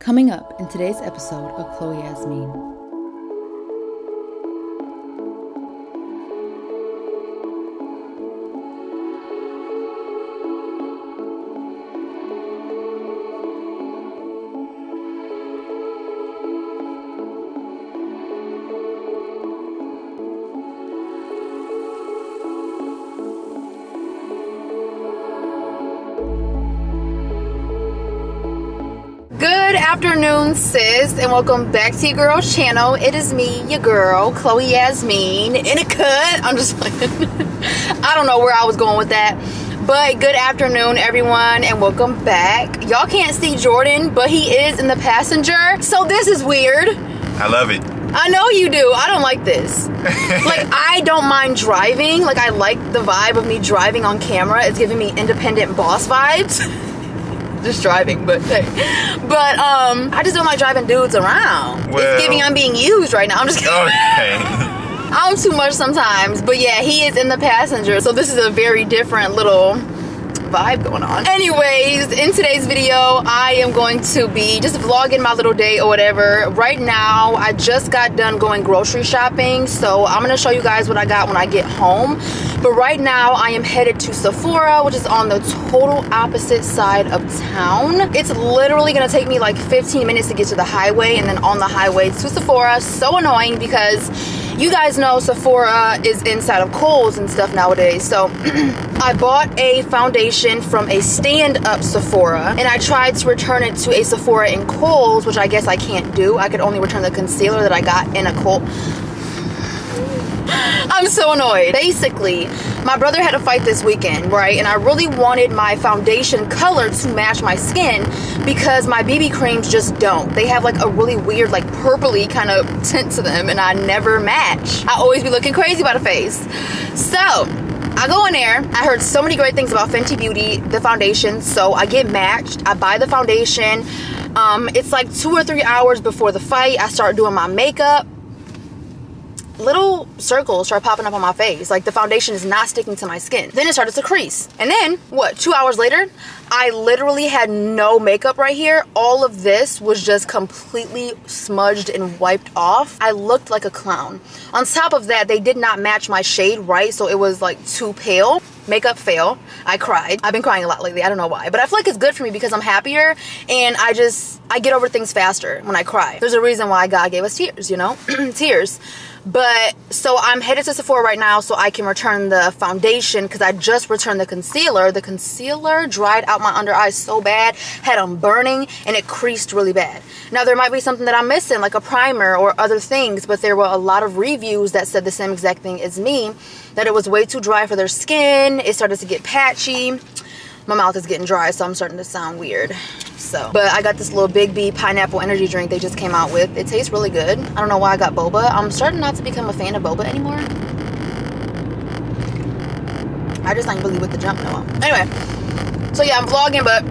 Coming up in today's episode of Chloé Yazmean. Afternoon, sis, and welcome back to your girl's channel. It is me, your girl, Chloé Yazmean, in a cut. I'm just like, I don't know where I was going with that. But good afternoon, everyone, and welcome back. Y'all can't see Jordan, but he is in the passenger. So this is weird. I love it. I know you do. I don't like this. like, I don't mind driving. Like, I like the vibe of me driving on camera. It's giving me independent boss vibes. just driving, but hey. But um, I just don't like driving dudes around. Well- it's giving I'm being used right now. I'm just kidding. Okay. I'm too much sometimes. But yeah, he is in the passenger, so this is a very different little vibe going on. Anyways, in today's video, I am going to be just vlogging my little day or whatever. Right now, I just got done going grocery shopping, so I'm gonna show you guys what I got when I get home. But right now, I am headed to Sephora, which is on the total opposite side of town. It's literally gonna take me like 15 minutes to get to the highway, and then on the highway to Sephora. So annoying because you guys know Sephora is inside of Kohl's and stuff nowadays. So I bought a foundation from a stand-up Sephora and I tried to return it to a Sephora in Kohl's, which I guess I can't do. I could only return the concealer that I got in a Kohl. I'm so annoyed. Basically, my brother had a fight this weekend, right? And I really wanted my foundation color to match my skin because my BB creams just don't. They have like a really weird, like purpley kind of tint to them, and I never match. I always be looking crazy by the face. So, I go in there. I heard so many great things about Fenty Beauty, the foundation. So I get matched. I buy the foundation. Um, it's like two or three hours before the fight. I start doing my makeup little circles start popping up on my face. Like the foundation is not sticking to my skin. Then it started to crease. And then, what, two hours later, I literally had no makeup right here. All of this was just completely smudged and wiped off. I looked like a clown. On top of that, they did not match my shade right, so it was like too pale. Makeup fail. I cried. I've been crying a lot lately. I don't know why. But I feel like it's good for me because I'm happier and I just, I get over things faster when I cry. There's a reason why God gave us tears, you know? tears. But so I'm headed to Sephora right now so I can return the foundation because I just returned the concealer. The concealer dried out my under eyes so bad, had them burning, and it creased really bad. Now there might be something that I'm missing, like a primer or other things, but there were a lot of reviews that said the same exact thing as me, that it was way too dry for their skin. It started to get patchy. My mouth is getting dry, so I'm starting to sound weird. So, but I got this little Big B pineapple energy drink they just came out with. It tastes really good. I don't know why I got boba. I'm starting not to become a fan of boba anymore. I just ain't really with the jump no. Anyway, so yeah, I'm vlogging, but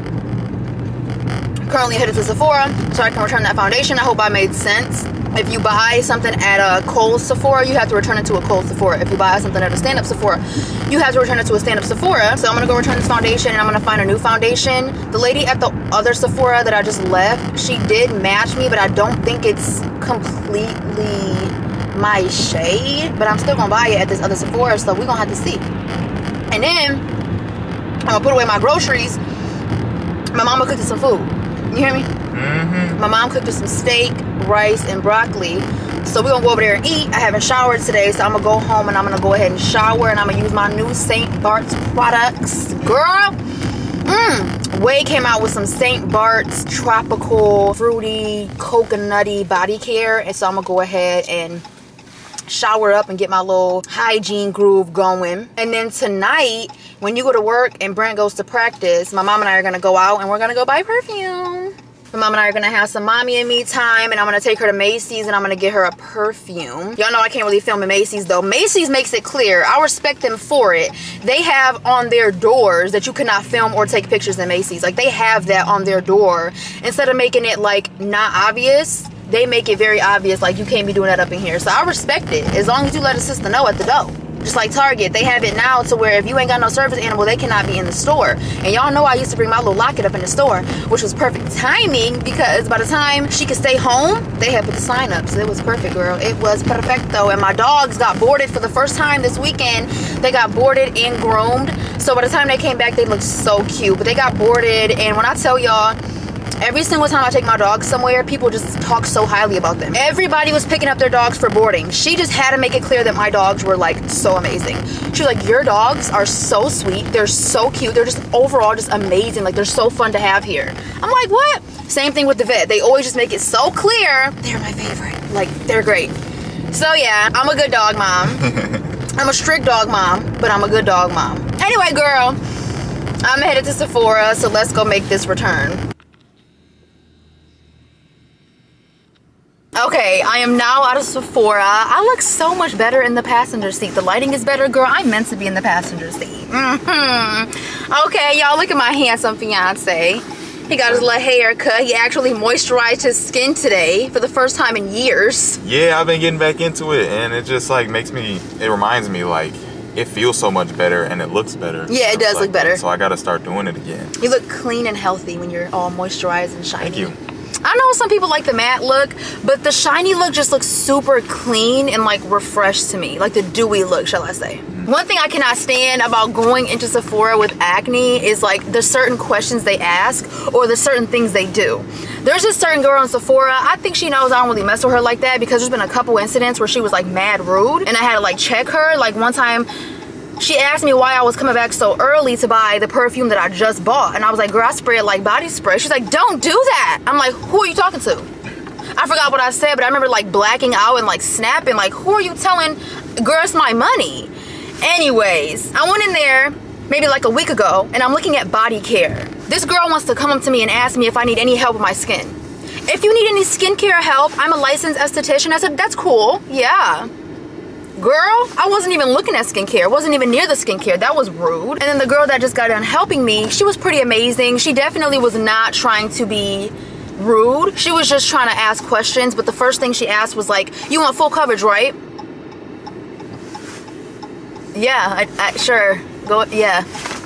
currently headed to Sephora so I can return that foundation. I hope I made sense. If you buy something at a Kohl's Sephora, you have to return it to a Kohl's Sephora. If you buy something at a stand-up Sephora, you have to return it to a stand-up Sephora. So I'm gonna go return this foundation and I'm gonna find a new foundation. The lady at the other Sephora that I just left, she did match me, but I don't think it's completely my shade. But I'm still gonna buy it at this other Sephora, so we're gonna have to see. And then I'm gonna put away my groceries. My mama cooked some food. You hear me? Mm-hmm. My mom cooked us some steak, rice, and broccoli. So we're gonna go over there and eat. I haven't showered today, so I'm gonna go home and I'm gonna go ahead and shower and I'm gonna use my new St. Bart's products. Girl, mmm. Ouai came out with some St. Bart's tropical, fruity, coconutty body care. And so I'm gonna go ahead and shower up and get my little hygiene groove going. And then tonight, when you go to work and Brent goes to practice, my mom and I are gonna go out and we're gonna go buy perfume. My mom and I are gonna have some mommy and me time and I'm gonna take her to Macy's and I'm gonna get her a perfume. Y'all know I can't really film in Macy's though. Macy's makes it clear. I respect them for it. They have on their doors that you cannot film or take pictures in Macy's. Like they have that on their door. Instead of making it like not obvious, they make it very obvious like you can't be doing that up in here. So I respect it as long as you let a sister know at the door. Just like Target, they have it now to where if you ain't got no service animal, they cannot be in the store. And y'all know I used to bring my little Locket up in the store, which was perfect timing because by the time she could stay home, they had put the sign up. So it was perfect, girl. It was perfecto. And my dogs got boarded for the first time this weekend. They got boarded and groomed. So by the time they came back, they looked so cute. But they got boarded, and when I tell y'all, Every single time I take my dogs somewhere, people just talk so highly about them. Everybody was picking up their dogs for boarding. She just had to make it clear that my dogs were like so amazing. She was like, Your dogs are so sweet. They're so cute. They're just overall just amazing. Like, they're so fun to have here. I'm like, What? Same thing with the vet. They always just make it so clear they're my favorite. Like, they're great. So, yeah, I'm a good dog mom. I'm a strict dog mom, but I'm a good dog mom. Anyway, girl, I'm headed to Sephora, so let's go make this return. Okay, I am now out of Sephora. I look so much better in the passenger seat. The lighting is better, girl. I'm meant to be in the passenger seat. Mm -hmm. Okay, y'all look at my handsome fiance. He got his little haircut. He actually moisturized his skin today for the first time in years. Yeah, I've been getting back into it and it just like makes me, it reminds me like, it feels so much better and it looks better. Yeah, it does like look better. So I gotta start doing it again. You look clean and healthy when you're all moisturized and shiny. Thank you. I know some people like the matte look, but the shiny look just looks super clean and like refreshed to me. Like the dewy look, shall I say. Mm-hmm. One thing I cannot stand about going into Sephora with acne is like the certain questions they ask or the certain things they do. There's this certain girl in Sephora, I think she knows I don't really mess with her like that because there's been a couple incidents where she was like mad rude and I had to like check her. Like one time she asked me why I was coming back so early to buy the perfume that I just bought. And I was like, girl, I spray it like body spray. She's like, don't do that. I'm like, who are you talking to? I forgot what I said, but I remember like blacking out and like snapping, like, who are you telling? Girl, it's my money. Anyways, I went in there maybe like a week ago and I'm looking at body care. This girl wants to come up to me and ask me if I need any help with my skin. If you need any skincare help, I'm a licensed esthetician. I said, that's cool. Yeah. Girl, I wasn't even looking at skincare. wasn't even near the skincare. That was rude. And then the girl that just got done helping me, she was pretty amazing. She definitely was not trying to be rude. She was just trying to ask questions, but the first thing she asked was like, you want full coverage, right? Yeah, I, I, sure. Go, yeah,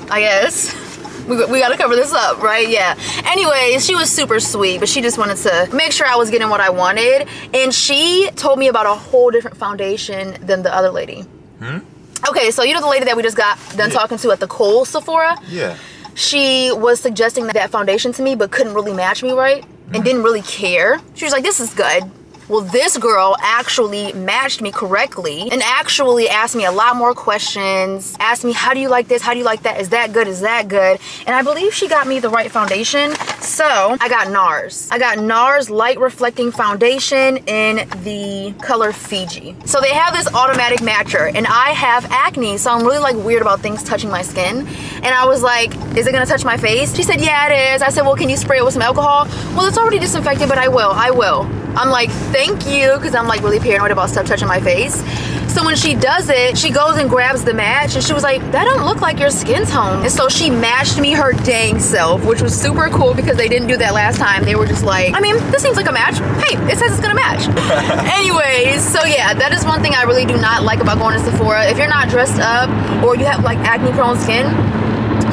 I guess we, we gotta cover this up, right? Yeah. Anyways, she was super sweet, but she just wanted to make sure I was getting what I wanted. And she told me about a whole different foundation than the other lady. Hmm? Okay, so you know the lady that we just got done yeah. talking to at the Kohl's Sephora? Yeah. She was suggesting that foundation to me, but couldn't really match me right and mm. didn't really care. She was like, this is good well, this girl actually matched me correctly and actually asked me a lot more questions, asked me, how do you like this? How do you like that? Is that good? Is that good? And I believe she got me the right foundation. So I got NARS. I got NARS Light Reflecting Foundation in the color Fiji. So they have this automatic matcher and I have acne, so I'm really like weird about things touching my skin. And I was like, is it gonna touch my face? She said, yeah, it is. I said, well, can you spray it with some alcohol? Well, it's already disinfected, but I will, I will. I'm like, thank you, because I'm like really paranoid about stuff touching my face. So when she does it, she goes and grabs the match and she was like, that don't look like your skin tone. And so she matched me her dang self, which was super cool because they didn't do that last time. They were just like, I mean, this seems like a match. Hey, it says it's gonna match. Anyways, so yeah, that is one thing I really do not like about going to Sephora. If you're not dressed up or you have like acne prone skin,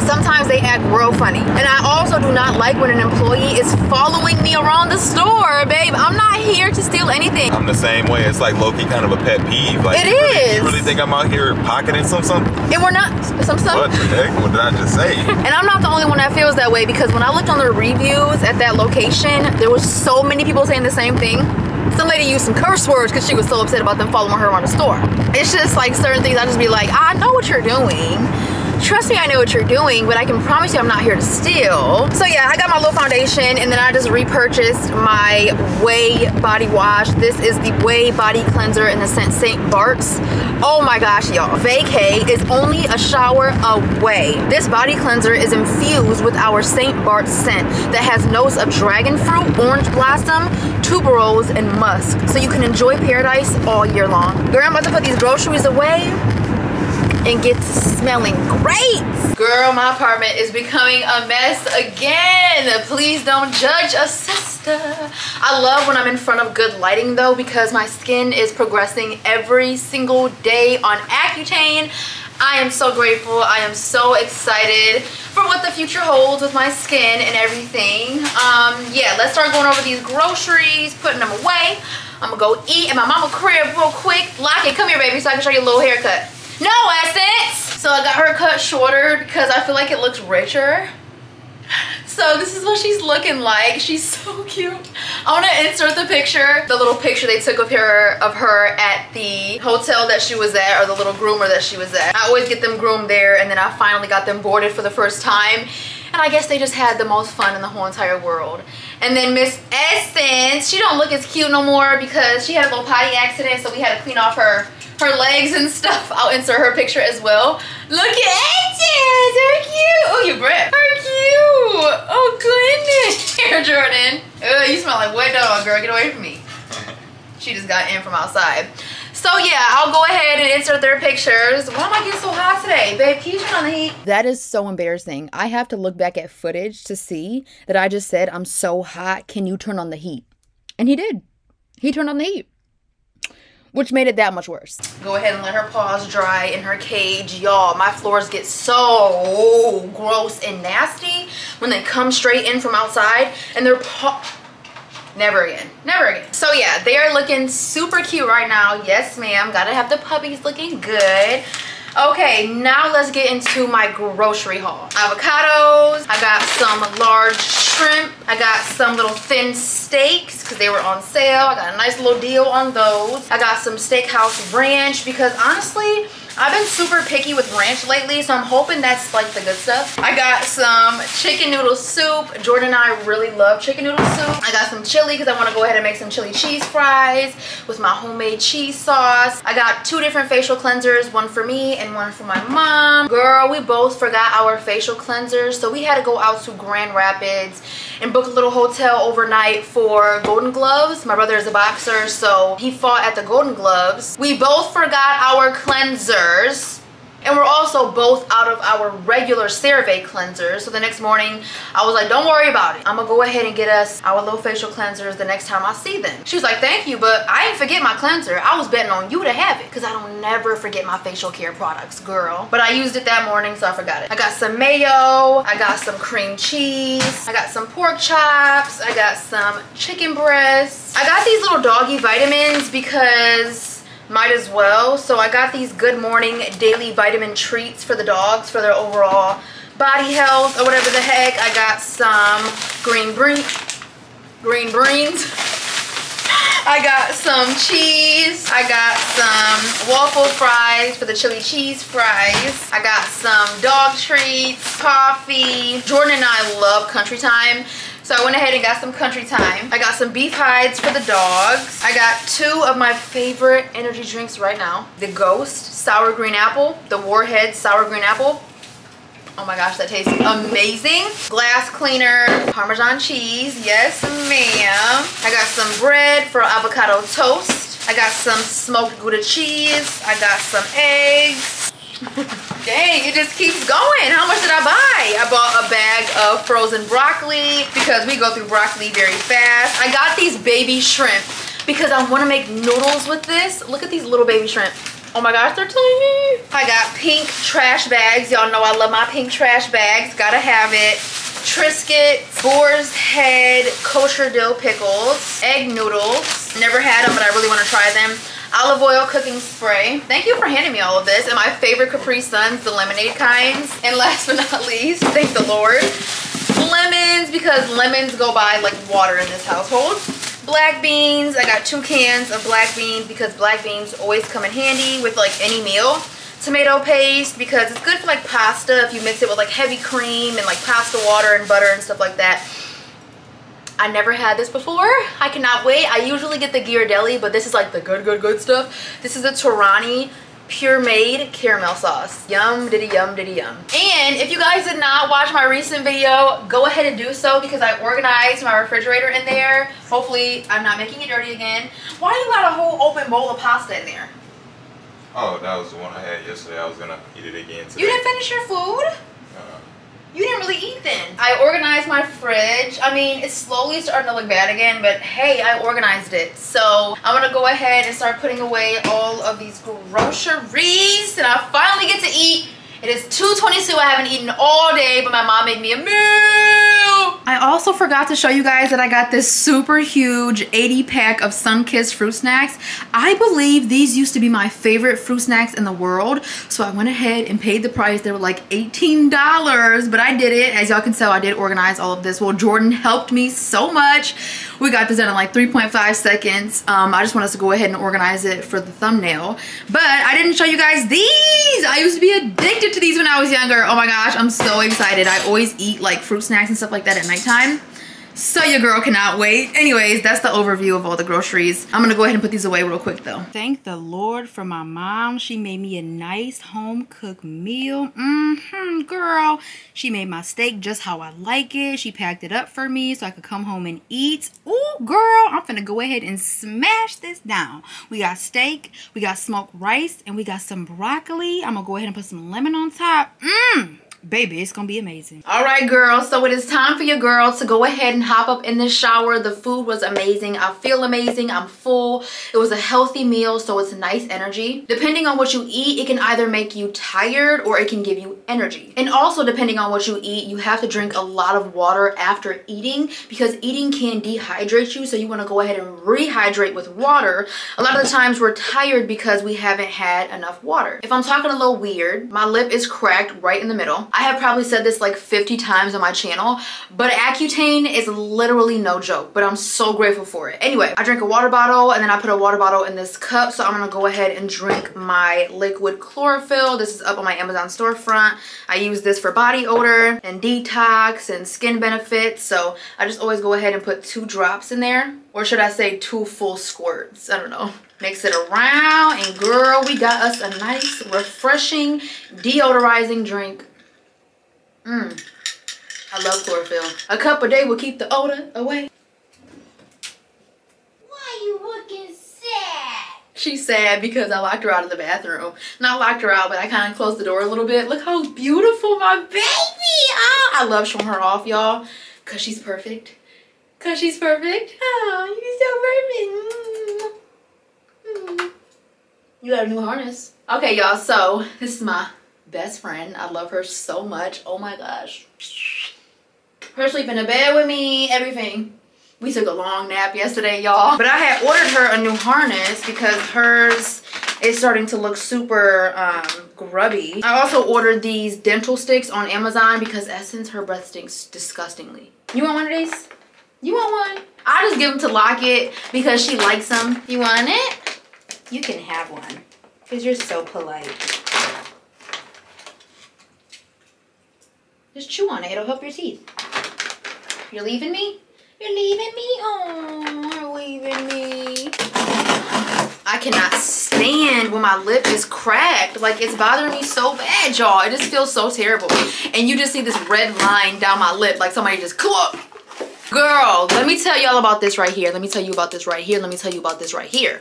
sometimes they act real funny. And I also do not like when an employee is following me around the store, babe. I'm not here to steal anything. I'm the same way. It's like low-key kind of a pet peeve. Like, it you is. Really, you really think I'm out here pocketing some something? And we're not some stuff. What the heck? What did I just say? and I'm not the only one that feels that way because when I looked on the reviews at that location, there was so many people saying the same thing some lady used some curse words because she was so upset about them following her around the store. It's just like certain things I just be like, I know what you're doing trust me, I know what you're doing, but I can promise you I'm not here to steal. So yeah, I got my little foundation and then I just repurchased my Ouai body wash. This is the Ouai body cleanser in the scent St. Bart's. Oh my gosh, y'all. Vacay is only a shower away. This body cleanser is infused with our St. Bart's scent that has notes of dragon fruit, orange blossom, tuberose, and musk. So you can enjoy paradise all year long. Girl, I'm about to put these groceries away and get to smelling great. Girl, my apartment is becoming a mess again. Please don't judge a sister. I love when I'm in front of good lighting though because my skin is progressing every single day on Accutane. I am so grateful. I am so excited for what the future holds with my skin and everything. Um, yeah, let's start going over these groceries, putting them away. I'm gonna go eat at my mama crib real quick. Locket, come here baby so I can show you a little haircut. No essence! So I got her cut shorter because I feel like it looks richer. So this is what she's looking like. She's so cute. I want to insert the picture, the little picture they took of her of her at the hotel that she was at or the little groomer that she was at. I always get them groomed there and then I finally got them boarded for the first time. And I guess they just had the most fun in the whole entire world. And then Miss Essence, she don't look as cute no more because she had a little potty accident so we had to clean off her her legs and stuff. I'll insert her picture as well. Look at Essence, her cute. Oh, you breath. Her cute. Oh, goodness. Here, Jordan. Ugh, you smell like wet dog, girl. Get away from me. She just got in from outside. So yeah, I'll go ahead and insert their pictures. Why am I getting so hot today? Babe, can you turn on the heat? That is so embarrassing. I have to look back at footage to see that I just said, I'm so hot. Can you turn on the heat? And he did. He turned on the heat which made it that much worse. Go ahead and let her paws dry in her cage. Y'all, my floors get so gross and nasty when they come straight in from outside and their paw... Never again. Never again. So yeah, they are looking super cute right now. Yes, ma'am. Gotta have the puppies looking good. Okay, now let's get into my grocery haul. Avocados. I got some large shrimp. I got some little thin steaks because they were on sale. I got a nice little deal on those. I got some steakhouse ranch because honestly, I've been super picky with ranch lately, so I'm hoping that's like the good stuff. I got some chicken noodle soup. Jordan and I really love chicken noodle soup. I got some chili because I want to go ahead and make some chili cheese fries with my homemade cheese sauce. I got two different facial cleansers, one for me and one for my mom. Girl, we both forgot our facial cleansers, so we had to go out to Grand Rapids and book a little hotel overnight for Golden Gloves. My brother is a boxer, so he fought at the Golden Gloves. We both forgot our cleansers and we're also both out of our regular CeraVe cleansers. So the next morning, I was like, don't worry about it. I'm gonna go ahead and get us our little facial cleansers the next time I see them. She was like, thank you, but I didn't forget my cleanser. I was betting on you to have it because I don't never forget my facial care products, girl. But I used it that morning, so I forgot it. I got some mayo. I got some cream cheese. I got some pork chops. I got some chicken breasts. I got these little doggy vitamins because might as well. So I got these Good Morning Daily Vitamin Treats for the dogs for their overall body health or whatever the heck. I got some green green green greens. I got some cheese. I got some waffle fries for the chili cheese fries. I got some dog treats, coffee. Jordan and I love Country Time. So I went ahead and got some country time. I got some beef hides for the dogs. I got two of my favorite energy drinks right now. The Ghost Sour Green Apple, the Warhead Sour Green Apple. Oh my gosh, that tastes amazing. Glass cleaner, Parmesan cheese, yes ma'am. I got some bread for avocado toast. I got some smoked Gouda cheese. I got some eggs. Dang, it just keeps going. How much did I buy? I bought a bag of frozen broccoli because we go through broccoli very fast. I got these baby shrimp because I want to make noodles with this. Look at these little baby shrimp. Oh my gosh, they're tiny. I got pink trash bags. Y'all know I love my pink trash bags. Gotta have it. Triscuit, Boar's Head, kosher dill pickles, egg noodles. Never had them, but I really want to try them olive oil cooking spray. Thank you for handing me all of this. And my favorite Capri Suns, the lemonade kinds. And last but not least, thank the Lord, lemons because lemons go by like water in this household. Black beans, I got two cans of black beans because black beans always come in handy with like any meal. Tomato paste because it's good for like pasta if you mix it with like heavy cream and like pasta water and butter and stuff like that. I never had this before. I cannot wait. I usually get the Ghirardelli, but this is like the good, good, good stuff. This is the Torani Pure Made Caramel Sauce. Yum, diddy, yum, diddy, yum. And if you guys did not watch my recent video, go ahead and do so because I organized my refrigerator in there. Hopefully, I'm not making it dirty again. Why do you got a whole open bowl of pasta in there? Oh, that was the one I had yesterday. I was gonna eat it again today. You didn't finish your food? Uh, You didn't really eat then. I organized my fridge. I mean, it's slowly starting to look bad again, but hey, I organized it. So I'm gonna go ahead and start putting away all of these groceries, and I finally get to eat. It is 2.22, I haven't eaten all day, but my mom made me a meal. I also forgot to show you guys that I got this super huge 80 pack of Sunkist fruit snacks. I believe these used to be my favorite fruit snacks in the world. So I went ahead and paid the price. They were like $18, but I did it. As y'all can tell, I did organize all of this. Well, Jordan helped me so much. We got this done in like 3.5 seconds. Um, I just want us to go ahead and organize it for the thumbnail. But I didn't show you guys these. I used to be addicted to these when I was younger. Oh my gosh, I'm so excited. I always eat like fruit snacks and stuff like that at nighttime. So your girl cannot wait. Anyways, that's the overview of all the groceries. I'm gonna go ahead and put these away real quick though. Thank the Lord for my mom. She made me a nice home cooked meal. Mm-hmm, girl. She made my steak just how I like it. She packed it up for me so I could come home and eat. Ooh, girl, I'm finna go ahead and smash this down. We got steak, we got smoked rice, and we got some broccoli. I'm gonna go ahead and put some lemon on top. Mmm baby it's gonna be amazing. All right girl so it is time for your girl to go ahead and hop up in the shower. The food was amazing. I feel amazing. I'm full. It was a healthy meal so it's nice energy. Depending on what you eat it can either make you tired or it can give you energy. And also depending on what you eat you have to drink a lot of water after eating because eating can dehydrate you so you want to go ahead and rehydrate with water. A lot of the times we're tired because we haven't had enough water. If i'm talking a little weird my lip is cracked right in the middle I have probably said this like 50 times on my channel, but Accutane is literally no joke, but I'm so grateful for it. Anyway, I drank a water bottle and then I put a water bottle in this cup, so I'm gonna go ahead and drink my liquid chlorophyll. This is up on my Amazon storefront. I use this for body odor and detox and skin benefits, so I just always go ahead and put two drops in there, or should I say two full squirts, I don't know. Mix it around and girl, we got us a nice, refreshing, deodorizing drink Mmm. I love chlorophyll. A cup a day will keep the odor away. Why you looking sad? She's sad because I locked her out of the bathroom. Not locked her out, but I kind of closed the door a little bit. Look how beautiful my baby. Oh, I love showing her off, y'all. Because she's perfect. Because she's perfect. Oh, you're so perfect. Mm. You got a new harness. Okay, y'all. So, this is my best friend. I love her so much. Oh my gosh. Her sleeping in bed with me, everything. We took a long nap yesterday, y'all. But I had ordered her a new harness because hers is starting to look super um, grubby. I also ordered these dental sticks on Amazon because Essence, her breath stinks disgustingly. You want one of these? You want one? I just give them to Locket because she likes them. You want it? You can have one because you're so polite. Just chew on it. It'll help your teeth. You're leaving me? You're leaving me? Oh, you're leaving me. I cannot stand when my lip is cracked. Like, it's bothering me so bad, y'all. It just feels so terrible. And you just see this red line down my lip like somebody just cluck. Girl, let me tell y'all about this right here. Let me tell you about this right here. Let me tell you about this right here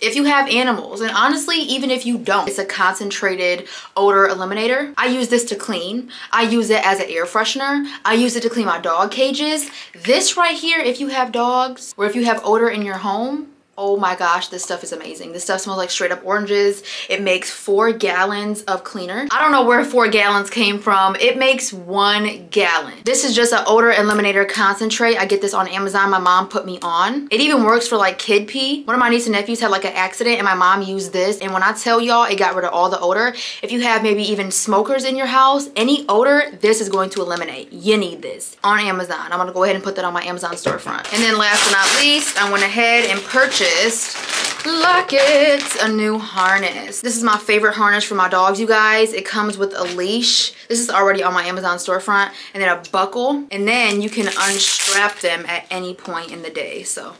if you have animals and honestly even if you don't it's a concentrated odor eliminator. I use this to clean. I use it as an air freshener. I use it to clean my dog cages. This right here if you have dogs or if you have odor in your home oh my gosh this stuff is amazing. This stuff smells like straight up oranges. It makes four gallons of cleaner. I don't know where four gallons came from. It makes one gallon. This is just an odor eliminator concentrate. I get this on amazon. My mom put me on. It even works for like kid pee. One of my niece and nephews had like an accident and my mom used this. And when i tell y'all it got rid of all the odor. If you have maybe even smokers in your house any odor this is going to eliminate. You need this on amazon. I'm gonna go ahead and put that on my amazon storefront. And then last but not least i went ahead and purchased Locket, a new harness. This is my favorite harness for my dogs, you guys. It comes with a leash. This is already on my Amazon storefront. And then a buckle. And then you can unstrap them at any point in the day. So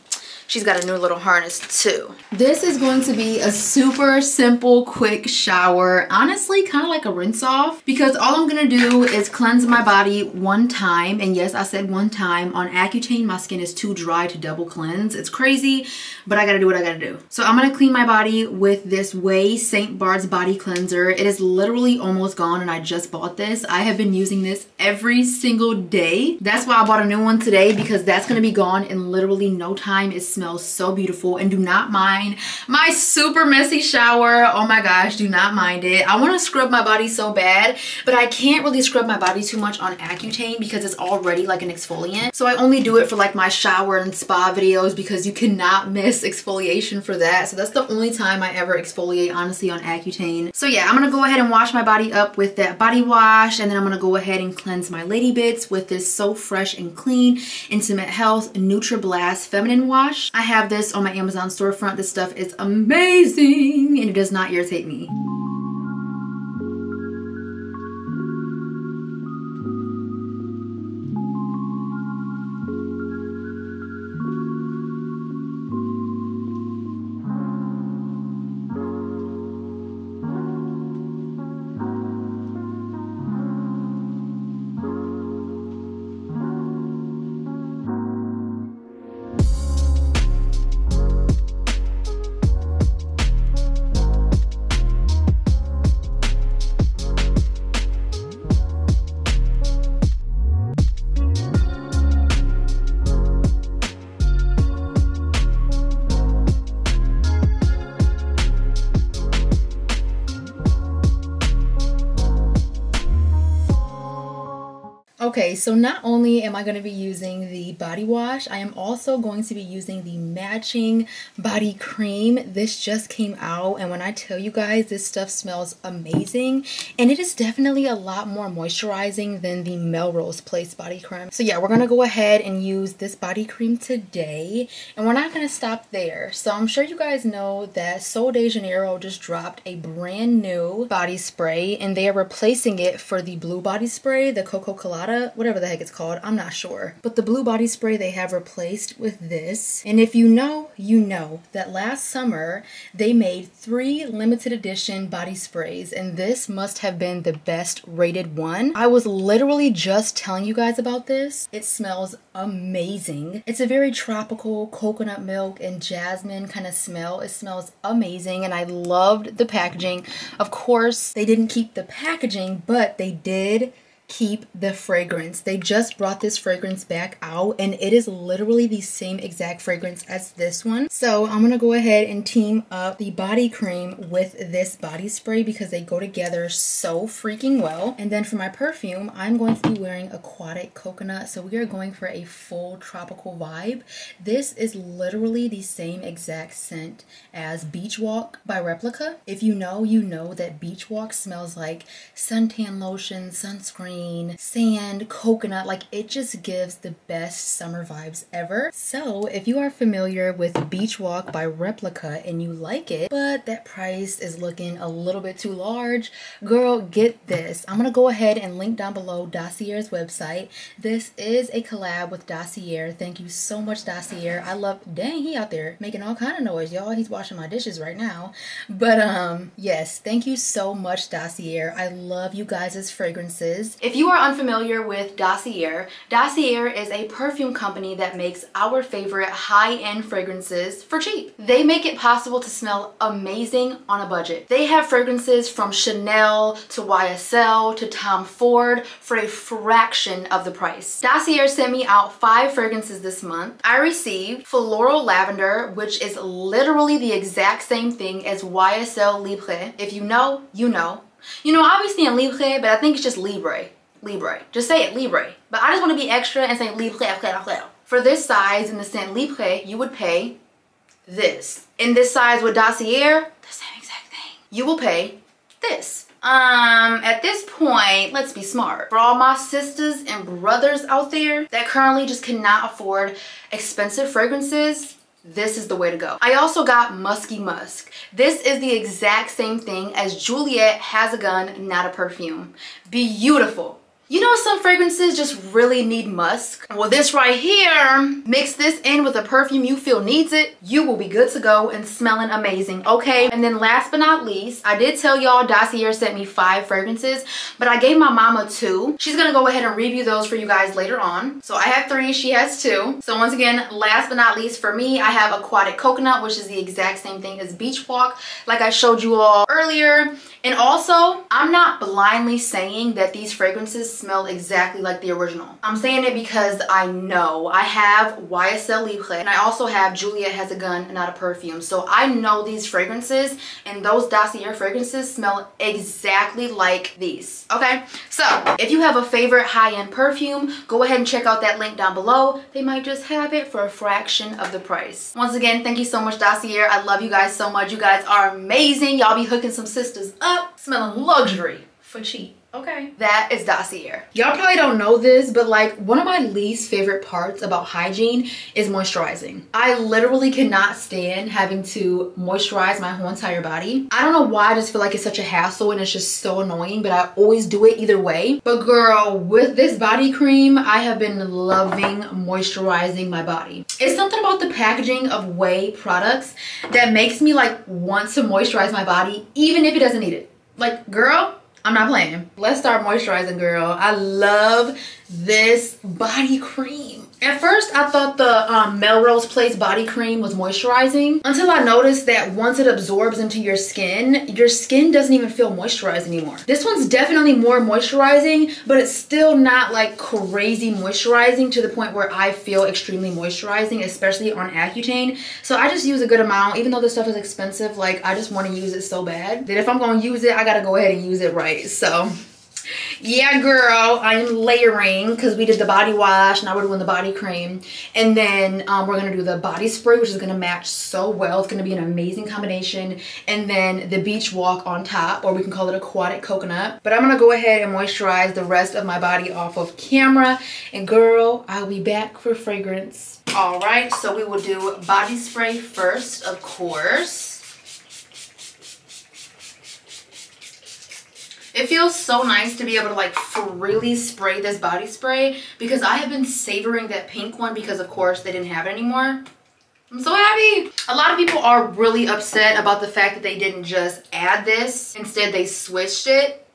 she's got a new little harness too. This is going to be a super simple, quick shower. Honestly, kind of like a rinse off because all I'm gonna do is cleanse my body one time. And yes, I said one time. On Accutane, my skin is too dry to double cleanse. It's crazy, but I gotta do what I gotta do. So I'm gonna clean my body with this Ouai St. Bart's Body Cleanser. It is literally almost gone and I just bought this. I have been using this every single day. That's why I bought a new one today because that's gonna be gone in literally no time. It smells so beautiful and do not mind my super messy shower. Oh my gosh, do not mind it. I wanna scrub my body so bad, but I can't really scrub my body too much on Accutane because it's already like an exfoliant. So I only do it for like my shower and spa videos because you cannot miss exfoliation for that. So that's the only time I ever exfoliate honestly on Accutane. So yeah, I'm gonna go ahead and wash my body up with that body wash and then I'm gonna go ahead and cleanse my lady bits with this So Fresh and Clean Intimate Health Nutriblast Feminine Wash. I have this on my Amazon storefront. This stuff is amazing and it does not irritate me. So not only am I going to be using the body wash, I am also going to be using the matching body cream. This just came out and when I tell you guys this stuff smells amazing and it is definitely a lot more moisturizing than the Melrose Place body cream. So yeah, we're going to go ahead and use this body cream today and we're not going to stop there. So I'm sure you guys know that Sol de Janeiro just dropped a brand new body spray and they are replacing it for the blue body spray, the Coco Colada whatever the heck it's called. I'm not sure. But the blue body spray they have replaced with this. And if you know, you know that last summer they made three limited edition body sprays and this must have been the best rated one. I was literally just telling you guys about this. It smells amazing. It's a very tropical coconut milk and jasmine kind of smell. It smells amazing and I loved the packaging. Of course, they didn't keep the packaging, but they did keep the fragrance. They just brought this fragrance back out and it is literally the same exact fragrance as this one. So I'm going to go ahead and team up the body cream with this body spray because they go together so freaking well. And then for my perfume, I'm going to be wearing Aquatic Coconut. So we are going for a full tropical vibe. This is literally the same exact scent as Beach Walk by Replica. If you know, you know that Beach Walk smells like suntan lotion, sunscreen, sand, coconut, like it just gives the best summer vibes ever. So if you are familiar with Beach Walk by Replica and you like it, but that price is looking a little bit too large, girl, get this. I'm gonna go ahead and link down below Dossier's website. This is a collab with Dossier. Thank you so much, Dossier. I love, dang, he out there making all kind of noise, y'all. He's washing my dishes right now. But um, yes, thank you so much, Dossier. I love you guys' fragrances. If you are unfamiliar with Dossier, Dossier is a perfume company that makes our favorite high-end fragrances for cheap. They make it possible to smell amazing on a budget. They have fragrances from Chanel to YSL to Tom Ford for a fraction of the price. Dossier sent me out five fragrances this month. I received Floral Lavender, which is literally the exact same thing as YSL Libre. If you know, you know. You know, obviously in Libre, but I think it's just Libre. Libre. Just say it, Libre. But I just want to be extra and say Libre, For this size in the scent Libre, you would pay this. In this size with Dossier, the same exact thing. You will pay this. Um, at this point, let's be smart. For all my sisters and brothers out there that currently just cannot afford expensive fragrances, this is the way to go. I also got Musky Musk. This is the exact same thing as Juliet Has a Gun, Not a Perfume. Beautiful You know some fragrances just really need musk? Well, this right here, mix this in with a perfume you feel needs it, you will be good to go and smelling amazing, okay? And then last but not least, I did tell y'all Dossier sent me five fragrances, but I gave my mama two. She's gonna go ahead and review those for you guys later on. So I have three, she has two. So once again, last but not least for me, I have Aquatic Coconut, which is the exact same thing as Beach Walk, like I showed you all earlier. And also, I'm not blindly saying that these fragrances smell exactly like the original. I'm saying it because I know. I have YSL Libre and I also have Juliet Has a Gun, not a perfume. So I know these fragrances and those Dossier fragrances smell exactly like these. Okay, so if you have a favorite high-end perfume, go ahead and check out that link down below. They might just have it for a fraction of the price. Once again, thank you so much Dossier. I love you guys so much. You guys are amazing. Y'all be hooking some sisters up up smelling luxury for cheap. Okay. That is Dossier. Y'all probably don't know this, but like one of my least favorite parts about hygiene is moisturizing. I literally cannot stand having to moisturize my whole entire body. I don't know why I just feel like it's such a hassle and it's just so annoying, but I always do it either way. But girl, with this body cream, I have been loving moisturizing my body. It's something about the packaging of Ouai products that makes me like want to moisturize my body even if it doesn't need it. Like, girl, I'm not playing. Let's start moisturizing, girl. I love this body cream. At first, I thought the um, Melrose Place body cream was moisturizing until I noticed that once it absorbs into your skin, your skin doesn't even feel moisturized anymore. This one's definitely more moisturizing, but it's still not like crazy moisturizing to the point where I feel extremely moisturizing, especially on Accutane. So I just use a good amount, even though this stuff is expensive, like I just want to use it so bad that if I'm going to use it, I got to go ahead and use it right. So yeah girl i'm layering because we did the body wash now we're doing the body cream. And then um, we're gonna do the body spray which is gonna match so well. It's gonna be an amazing combination. And then the beach walk on top or we can call it aquatic coconut. But i'm gonna go ahead and moisturize the rest of my body off of camera. And girl i'll be back for fragrance. All right so we will do body spray first of course It feels so nice to be able to like freely spray this body spray because I have been savoring that pink one because of course they didn't have it anymore. I'm so happy. A lot of people are really upset about the fact that they didn't just add this. Instead, they switched it.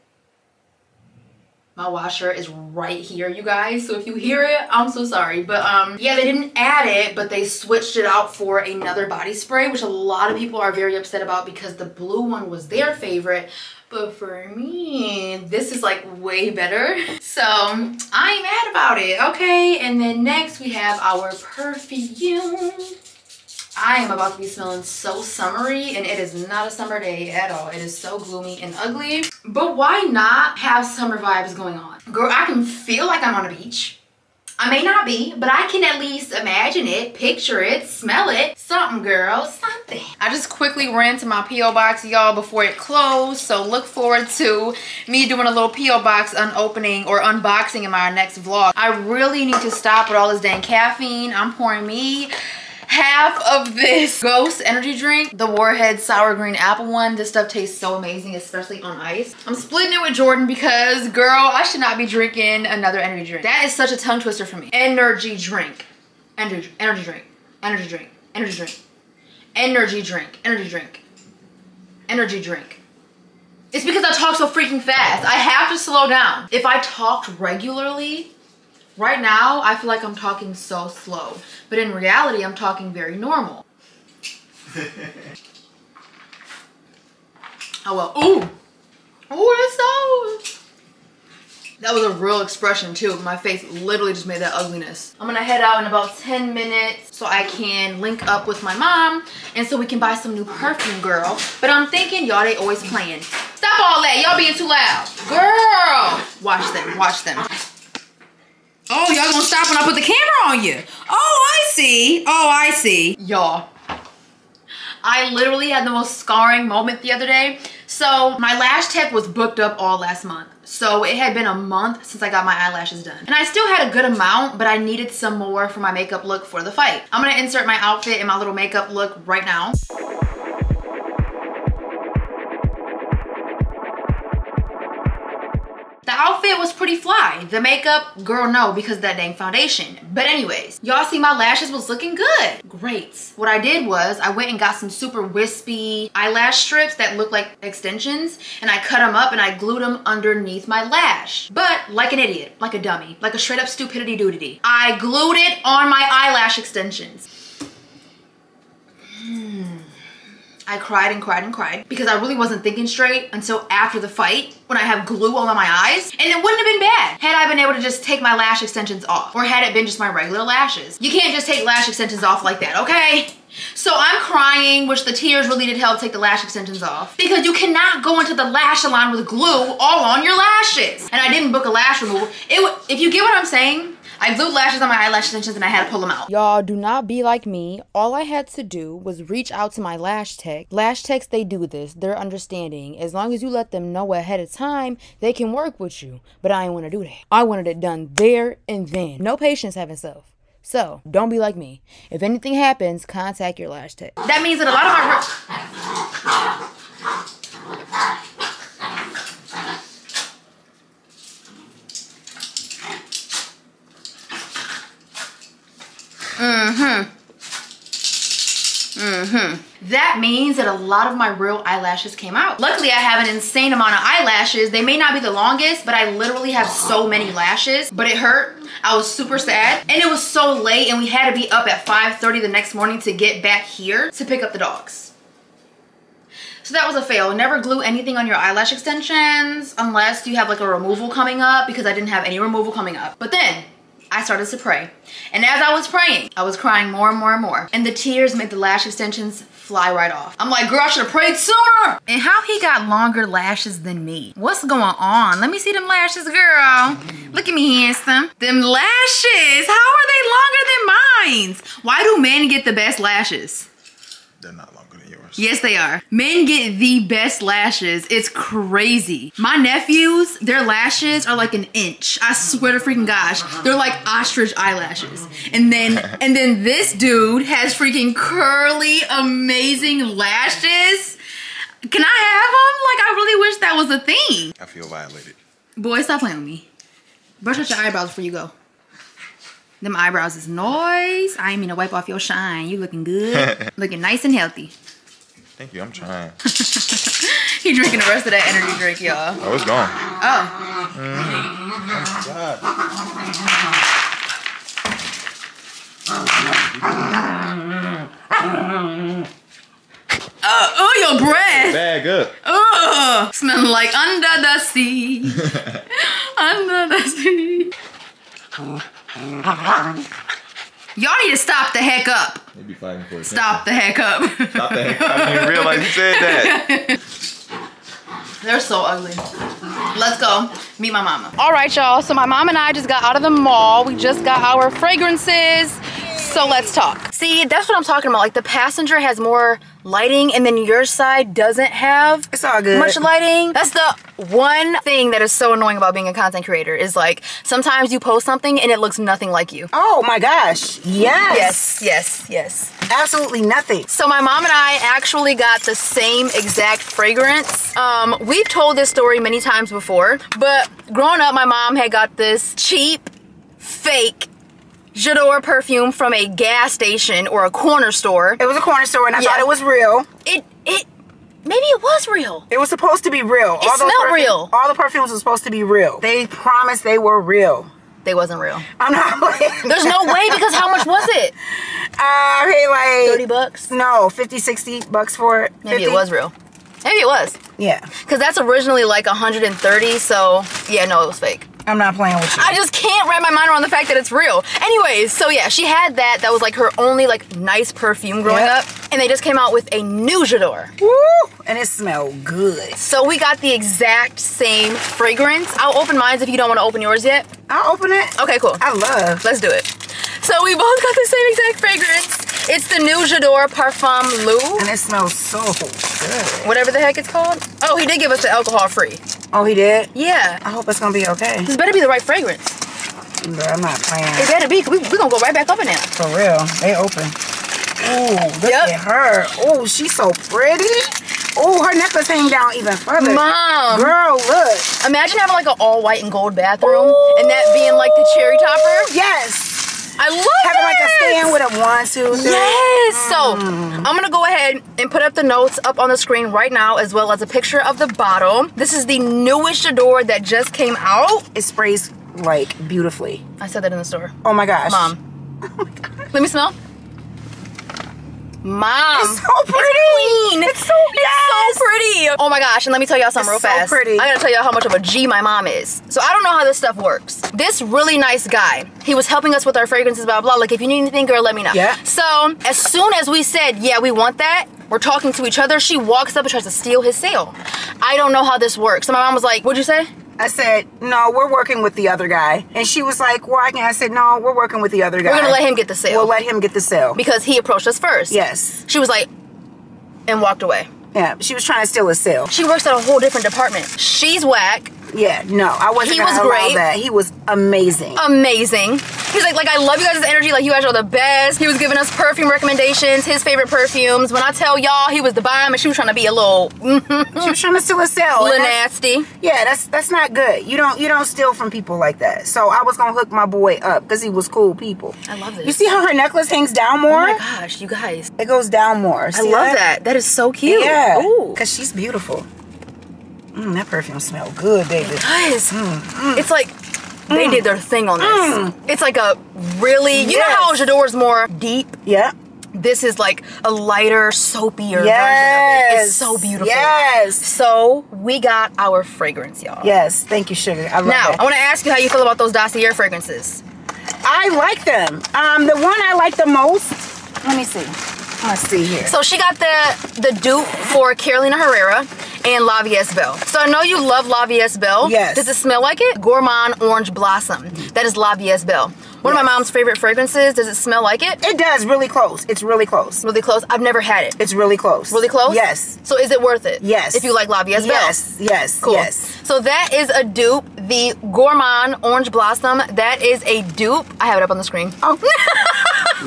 My washer is right here, you guys. So if you hear it, I'm so sorry. But um, yeah, they didn't add it, but they switched it out for another body spray, which a lot of people are very upset about because the blue one was their favorite. But for me, this is like way better. So I ain't mad about it, okay? And then next we have our perfume. I am about to be smelling so summery and it is not a summer day at all. It is so gloomy and ugly. But why not have summer vibes going on? Girl, I can feel like I'm on a beach. I may not be, but I can at least imagine it, picture it, smell it. Something, girl, something. I just quickly ran to my P.O. box, y'all, before it closed. So look forward to me doing a little P.O. box unopening or unboxing in my next vlog. I really need to stop with all this dang caffeine. I'm pouring me half of this Ghost energy drink, the Warhead Sour Green Apple one. This stuff tastes so amazing, especially on ice. I'm splitting it with Jordan because, girl, I should not be drinking another energy drink. That is such a tongue twister for me. Energy drink. Energy, energy drink. Energy drink. Energy drink. Energy drink. Energy drink. Energy drink. It's because I talk so freaking fast. I have to slow down. If I talked regularly, Right now, I feel like I'm talking so slow, but in reality, I'm talking very normal. oh well, ooh, ooh, that's so, that was a real expression too. My face literally just made that ugliness. I'm gonna head out in about 10 minutes so I can link up with my mom and so we can buy some new perfume, girl. But I'm thinking, y'all, they always playing. Stop all that, y'all being too loud. Girl, watch them, watch them. Oh, y'all gonna stop when I put the camera on you. Oh, I see. Oh, I see. Y'all, I literally had the most scarring moment the other day. So my lash tech was booked up all last month. So it had been a month since I got my eyelashes done. And I still had a good amount, but I needed some more for my makeup look for the fight. I'm gonna insert my outfit and my little makeup look right now. Outfit was pretty fly. The makeup, girl, no, because that dang foundation. But anyways, y'all see my lashes was looking good. Great. What I did was I went and got some super wispy eyelash strips that look like extensions and I cut them up and I glued them underneath my lash. But like an idiot, like a dummy, like a straight up stupidity doodity. I glued it on my eyelash extensions. Hmm. I cried and cried and cried because I really wasn't thinking straight until after the fight when I have glue all on my eyes. And it wouldn't have been bad had I been able to just take my lash extensions off or had it been just my regular lashes. You can't just take lash extensions off like that, okay? So I'm crying, which the tears really did help take the lash extensions off because you cannot go into the lash salon with glue all on your lashes. And I didn't book a lash removal. It, if you get what I'm saying, I glued lashes on my eyelash extensions and I had to pull them out. Y'all do not be like me. All I had to do was reach out to my lash tech. Lash techs, they do this. They're understanding. As long as you let them know ahead of time, they can work with you. But I didn't want to do that. I wanted it done there and then. No patience having self. So don't be like me. If anything happens, contact your lash tech. That means that a lot of my Mm-hmm. Mm-hmm. That means that a lot of my real eyelashes came out. Luckily, I have an insane amount of eyelashes. They may not be the longest, but I literally have so many lashes. But it hurt. I was super sad. And it was so late and we had to be up at 5.30 the next morning to get back here to pick up the dogs. So that was a fail. Never glue anything on your eyelash extensions unless you have like a removal coming up because I didn't have any removal coming up. But then I started to pray. And as I was praying, I was crying more and more and more. And the tears made the lash extensions fly right off. I'm like, girl, I should have prayed sooner. And how he got longer lashes than me. What's going on? Let me see them lashes, girl. Look at me, handsome. Them lashes, how are they longer than mine? Why do men get the best lashes? They're not longer Yes, they are. Men get the best lashes. It's crazy. My nephews, their lashes are like an inch. I swear to freaking gosh. They're like ostrich eyelashes. And then and then this dude has freaking curly, amazing lashes. Can I have them? Like I really wish that was a thing. I feel violated. Boy, stop playing with me. Brush out your eyebrows before you go. Them eyebrows is noise. I ain't mean to wipe off your shine. You looking good. looking nice and healthy. Thank you. I'm trying. He drinking the rest of that energy drink, y'all. Oh, it's gone. Oh, uh, oh, your breath. Bag up. Oh, smelling like under the sea. under the sea. Y'all need to stop the heck up. Maybe fighting for attention. Stop the heck up. Stop the heck. up. I didn't even realize you said that. They're so ugly. Let's go meet my mama. All right, y'all. So my mom and I just got out of the mall. We just got our fragrances. So let's talk. See, that's what I'm talking about. Like the passenger has more lighting and then your side doesn't have It's all good. much lighting. That's the one thing that is so annoying about being a content creator is like sometimes you post something and it looks nothing like you. Oh my gosh. Yes. Yes, yes, yes. Absolutely nothing. So my mom and I actually got the same exact fragrance. Um, we've told this story many times before, but growing up, my mom had got this cheap, fake J'adore perfume from a gas station or a corner store. It was a corner store and I Yeah. thought it was real. It, it, maybe it was real. It was supposed to be real. It smelled perfume- real. All the perfumes were supposed to be real. They promised they were real. They wasn't real. I'm not playing. There's no way because how much was it? Uh, I paid like 30 bucks? No, 50, 60 bucks for it. Maybe 50? it was real. Maybe it was. Yeah. Because that's originally like 130, so yeah, no, it was fake. I'm not playing with you. I just can't wrap my mind around the fact that it's real. Anyways, so yeah, she had that. That was like her only like nice perfume growing Yep. up. And they just came out with a new J'adore. Woo! And it smelled good. So we got the exact same fragrance. I'll open mine if you don't want to open yours yet. I'll open it. Okay, cool. I love. Let's do it. So we both got the same exact fragrance. It's the new J'adore Parfum Lou. And it smells so good. Whatever the heck it's called. Oh, he did give us the alcohol free. Oh, he did? Yeah. I hope it's gonna be okay. This better be the right fragrance. But I'm not playing. It better be. 'cause We, we gonna go right back up in there. For real. They open. Ooh, look Yep. at her. Oh, she's so pretty. Oh, her necklace hang down even further. Mom. Girl, look. Imagine having like an all white and gold bathroom and that being like the cherry topper. Yes. I love it. Having like a it. stand with a one, two, three. Yes. So I'm gonna go ahead and put up the notes up on the screen right now, as well as a picture of the bottle. This is the newest Adore that just came out. It sprays like beautifully. I said that in the store. Oh my gosh. Mom. Oh Let me smell. Mom. It's so pretty. clean. It's so It's so pretty. Oh my gosh, and let me tell y'all something It's real so fast. pretty. I gotta tell y'all how much of a G my mom is. So I don't know how this stuff works. This really nice guy, he was helping us with our fragrances, blah, blah. Like, if you need anything, girl, let me know. Yeah. So as soon as we said, yeah, we want that, we're talking to each other, she walks up and tries to steal his sale. I don't know how this works. So my mom was like, what'd you say? I said, no, we're working with the other guy. And she was like, why can't I said, no, we're working with the other guy. We're gonna let him get the sale. We'll let him get the sale. because he approached us first. yes. She was like, and walked away. Yeah. She was trying to steal a sale. She works at a whole different department. She's whack. Yeah. No, I wasn't He was great. that. He was amazing. amazing. He's like, like I love you guys' energy. Like you guys are the best. He was giving us perfume recommendations, his favorite perfumes. When I tell y'all he was the bomb, and she was trying to be a little, mm, she was trying to steal a sale. little and nasty. Yeah, that's that's not good. You don't you don't steal from people like that. So I was gonna hook my boy up because he was cool people. I love this. You see how her necklace hangs down more? Oh my gosh, you guys! It goes down more. I See love that. That is so cute. Yeah, Ooh. because she's beautiful. Mm, that perfume smells good, baby. Guys, Mm, it's like they did their thing on this. It's like a really, you know how Yes. J'adore's more deep. Yeah. This is like a lighter, soapier version of it. Yes. It's so beautiful. Yes. So we got our fragrance, y'all. Yes. Thank you, sugar. I love Now, that. I want to ask you how you feel about those Dossier fragrances. I like them. Um, the one I like the most. Let me see. Let's see here. So she got the the dupe for Carolina Herrera and La Vie Est Belle. So I know you love La Vie Est Belle. Yes. Does it smell like it? Gourmand Orange Blossom. That is La Vie Est Belle. One of my mom's favorite fragrances. Does it smell like it? it does really close. It's really close. Really close. I've never had it. It's really close. Really close? Yes. So is it worth it? Yes. If you like La Vie Est Belle. Yes. Yes. Cool. Yes. So that is a dupe. The Gourmand Orange Blossom. That is a dupe. I have it up on the screen. Oh.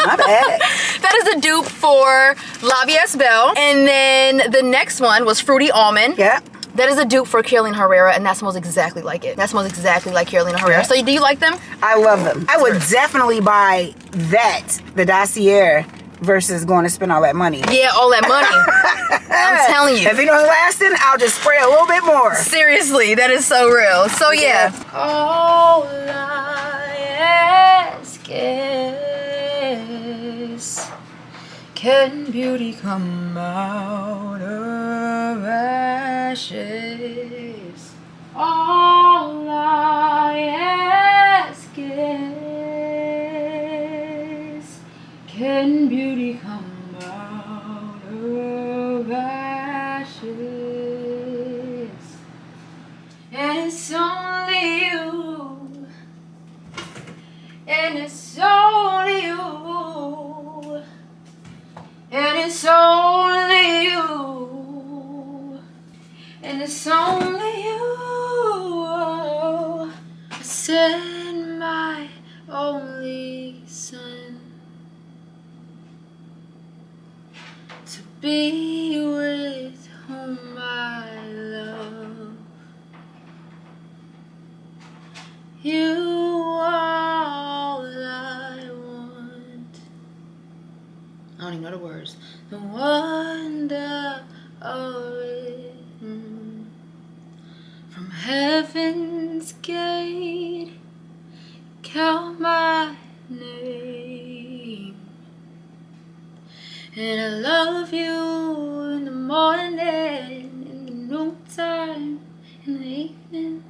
My bad. That is a dupe for La Vie Est Belle. And then the next one was Fruity Almond. Yeah. That is a dupe for Carolina Herrera, and that smells exactly like it. That smells exactly like Carolina Herrera. Yeah. So do you like them? I love them. I would definitely buy that, the Dossier, versus going to spend all that money. Yeah, all that money. I'm telling you. If it don't last, lasting, I'll just spray a little bit more. Seriously, that is so real. So yeah. All Can beauty come out of ashes? All I ask is, can beauty come out of ashes? And it's only you. And it's only you. And it's only you. And it's only you. Send my only son to be with whom I love. You Words. The wonder of it. From heaven's gate, count my name. And I love you in the morning, in the noontime, in the evening.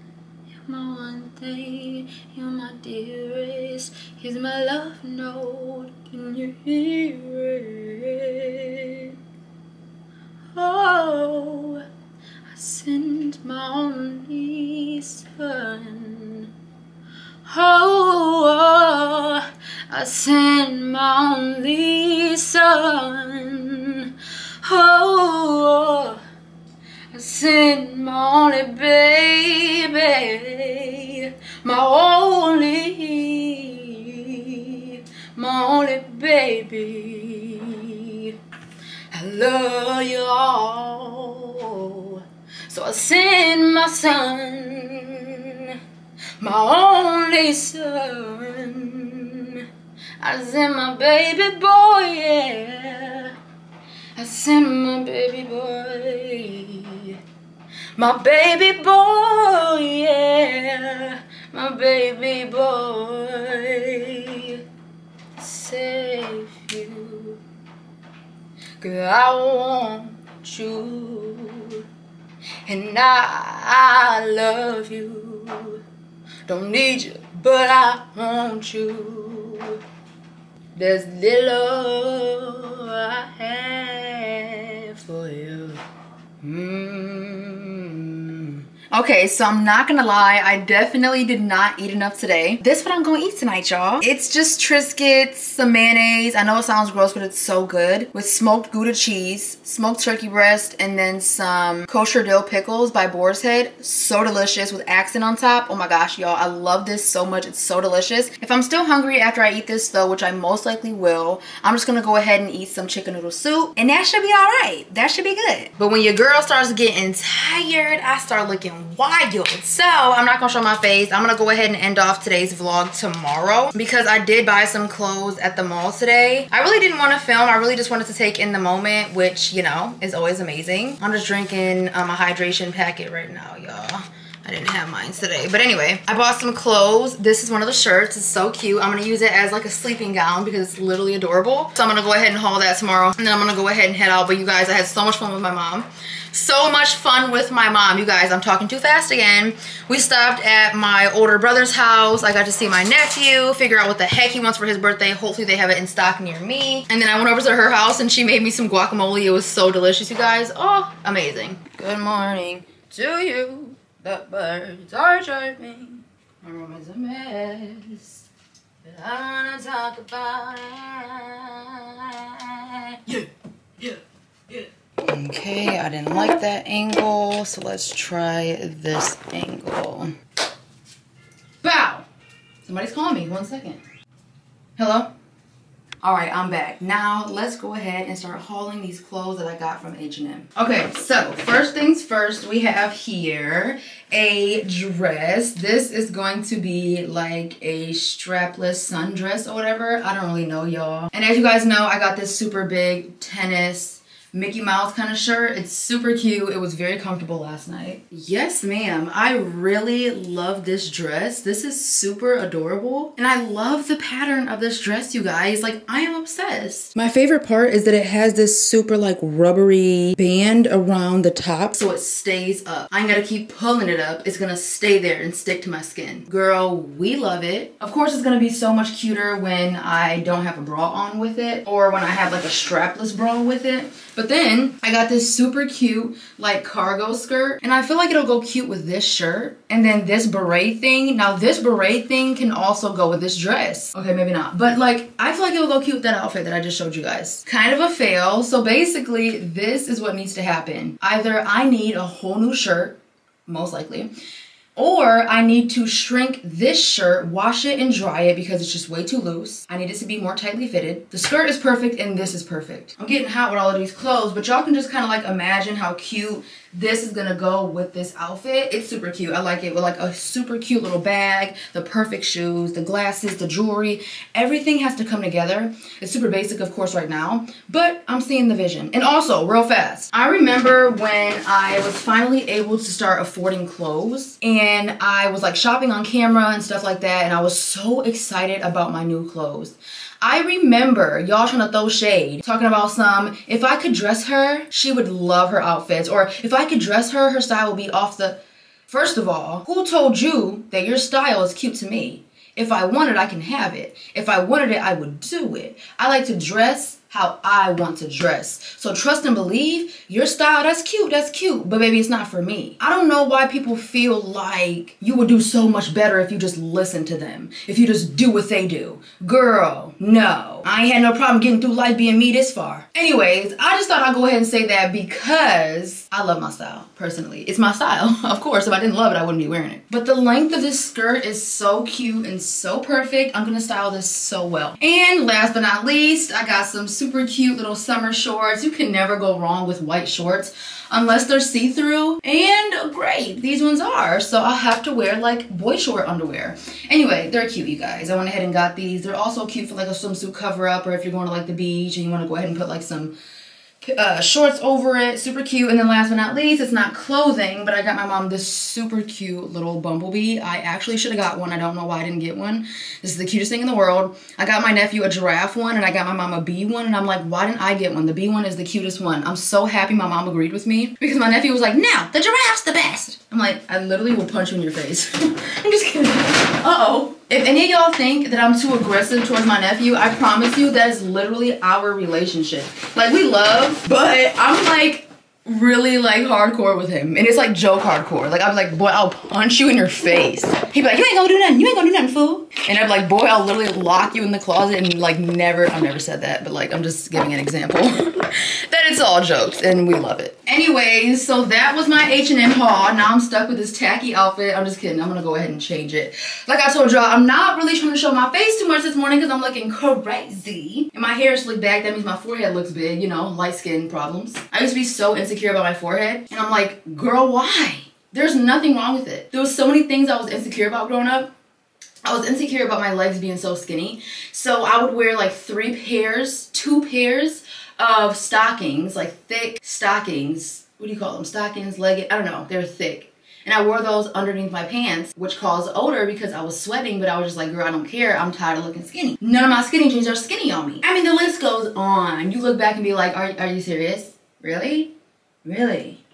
You're my one thing, you're my dearest. Here's my love note, can you hear it? Oh, I sent my only son. Oh, I sent my only son. Oh, I sent my only baby, my only, my only baby. All. So I send my son, my only son. I send my baby boy, yeah. I send my baby boy. My baby boy, yeah. My baby boy. You. Cause I want you. And I, I love you. Don't need you, but I want you. There's little I have for you. Mm. Okay, so I'm not gonna lie, I definitely did not eat enough today. This what I'm gonna eat tonight, y'all. It's just Triscuits, some mayonnaise. I know it sounds gross, but it's so good. With smoked Gouda cheese, smoked turkey breast, and then some kosher dill pickles by Boar's Head. So delicious with accent on top. Oh my gosh, y'all, I love this so much. It's so delicious. If I'm still hungry after I eat this though, which I most likely will, I'm just gonna go ahead and eat some chicken noodle soup, and that should be all right. That should be good. But when your girl starts getting tired, I start looking wild. So I'm not gonna show my face. I'm gonna go ahead and end off today's vlog tomorrow because I did buy some clothes at the mall today. I really didn't want to film. I really just wanted to take in the moment, which, you know, is always amazing. I'm just drinking um, a hydration packet right now, y'all. I didn't have mine today. But anyway, I bought some clothes. This is one of the shirts. It's so cute. I'm going to use it as like a sleeping gown because it's literally adorable. So I'm going to go ahead and haul that tomorrow. And then I'm going to go ahead and head out. But you guys, I had so much fun with my mom. So much fun with my mom. You guys, I'm talking too fast again. We stopped at my older brother's house. I got to see my nephew, figure out what the heck he wants for his birthday. Hopefully they have it in stock near me. And then I went over to her house and she made me some guacamole. It was so delicious, you guys. Oh, amazing. Good morning to you. The birds are chirping. My room is a mess. But I wanna talk about it. Yeah, yeah, yeah. Okay, I didn't like that angle, so let's try this angle. Bow! Somebody's calling me, one second. Hello? All right, I'm back. Now, let's go ahead and start hauling these clothes that I got from H&M. Okay, so first things first, we have here a dress. This is going to be like a strapless sundress or whatever. I don't really know, y'all. And as you guys know, I got this super big tennis Mickey Mouse kind of shirt. It's super cute. It was very comfortable last night. Yes, ma'am. I really love this dress. This is super adorable. And I love the pattern of this dress, you guys. Like, I am obsessed. My favorite part is that it has this super like rubbery band around the top so it stays up. I ain't gotta keep pulling it up. It's gonna stay there and stick to my skin. Girl, we love it. Of course, it's gonna be so much cuter when I don't have a bra on with it or when I have like a strapless bra with it. But then I got this super cute like cargo skirt and I feel like it'll go cute with this shirt and then this beret thing. Now this beret thing can also go with this dress. Okay, maybe not. But like I feel like it'll go cute with that outfit that I just showed you guys. Kind of a fail. So basically this is what needs to happen. Either I need a whole new shirt, most likely, or I need to shrink this shirt, wash it and dry it because it's just way too loose. I need it to be more tightly fitted. The skirt is perfect and this is perfect. I'm getting hot with all of these clothes, but y'all can just kind of like imagine how cute this is gonna go with this outfit. It's super cute. I like it with like a super cute little bag, the perfect shoes, the glasses, the jewelry. Everything has to come together. It's super basic, of course, right now, but I'm seeing the vision. And also, real fast, I remember when I was finally able to start affording clothes and I was like shopping on camera and stuff like that, and I was so excited about my new clothes. I remember y'all trying to throw shade, talking about some, if I could dress her, she would love her outfits. Or if I could dress her, her style would be off the... First of all, who told you that your style is cute to me? If I wanted, I can have it. If I wanted it, I would do it. I like to dress how I want to dress. So trust and believe your style, that's cute, that's cute, but maybe it's not for me. I don't know why people feel like you would do so much better if you just listen to them, if you just do what they do. Girl, no. I ain't had no problem getting through life being me this far. Anyways, I just thought I'd go ahead and say that because I love my style, personally. It's my style, of course. If I didn't love it, I wouldn't be wearing it. But the length of this skirt is so cute and so perfect. I'm gonna style this so well. And last but not least, I got some super super cute little summer shorts. You can never go wrong with white shorts unless they're see-through. And great, these ones are. So I'll have to wear like boy short underwear. Anyway, they're cute, you guys. I went ahead and got these. They're also cute for like a swimsuit cover up or if you're going to like the beach and you want to go ahead and put like some uh, shorts over it, super cute. And then last but not least, it's not clothing, but I got my mom this super cute little bumblebee. I actually should have got one. I don't know why I didn't get one. This is the cutest thing in the world. I got my nephew a giraffe one, and I got my mom a bee one, and I'm like, why didn't I get one? The bee one is the cutest one. I'm so happy my mom agreed with me because my nephew was like, no, the giraffe's the best. I'm like, I literally will punch you in your face. I'm just kidding. Uh-oh. If any of y'all think that I'm too aggressive towards my nephew, I promise you that is literally our relationship. Like we love, but I'm like really like hardcore with him. And it's like joke hardcore. Like I'm like, boy, I'll punch you in your face. He'd be like, you ain't gonna do nothing. You ain't gonna do nothing, fool. And I'm like, boy, I'll literally lock you in the closet and like never, I've never said that, but like I'm just giving an example. it's all jokes and we love it. Anyways, so that was my H&M haul. Now I'm stuck with this tacky outfit. I'm just kidding. I'm gonna go ahead and change it. Like I told y'all, I'm not really trying to show my face too much this morning because I'm looking crazy. And my hair is slicked back. That means my forehead looks big, you know, light skin problems. I used to be so insecure about my forehead. And I'm like, girl, why? There's nothing wrong with it. There was so many things I was insecure about growing up. I was insecure about my legs being so skinny. So I would wear like three pairs, two pairs of stockings, like thick stockings. What do you call them? Stockings, legged, I don't know. They're thick. And I wore those underneath my pants, which caused odor because I was sweating, but I was just like, girl, I don't care. I'm tired of looking skinny. None of my skinny jeans are skinny on me. I mean, the list goes on. You look back and be like, are, are you serious? Really? Really?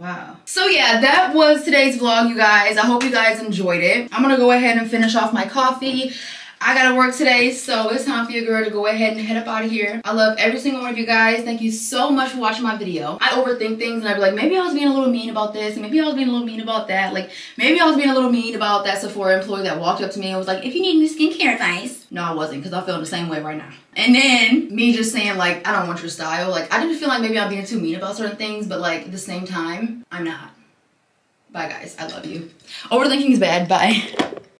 Wow. So yeah, that was today's vlog, you guys. I hope you guys enjoyed it. I'm gonna go ahead and finish off my coffee. I gotta work today, so it's time for your girl to go ahead and head up out of here. I love every single one of you guys. Thank you so much for watching my video. I overthink things and I'd be like, maybe I was being a little mean about this, and maybe I was being a little mean about that. Like, maybe I was being a little mean about that Sephora employee that walked up to me and was like, if you need any skincare advice. No, I wasn't, because I feel the same way right now. And then me just saying like, I don't want your style. Like, I didn't feel like maybe I'm being too mean about certain things, but like at the same time, I'm not. Bye guys, I love you. Overthinking is bad, bye.